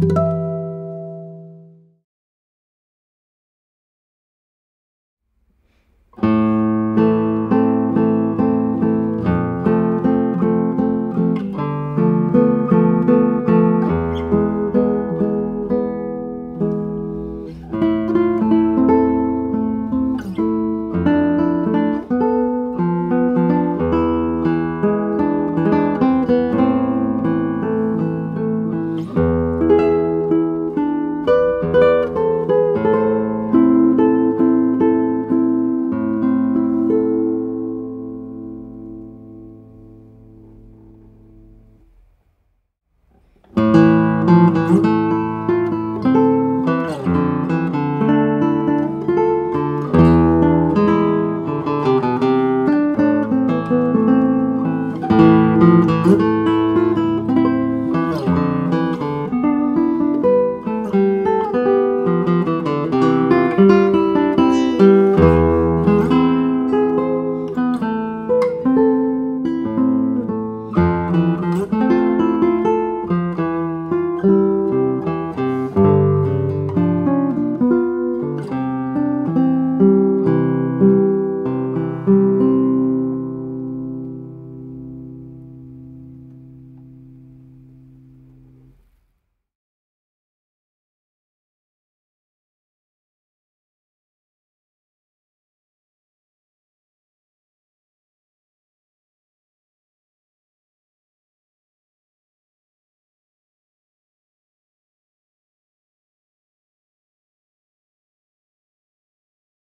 you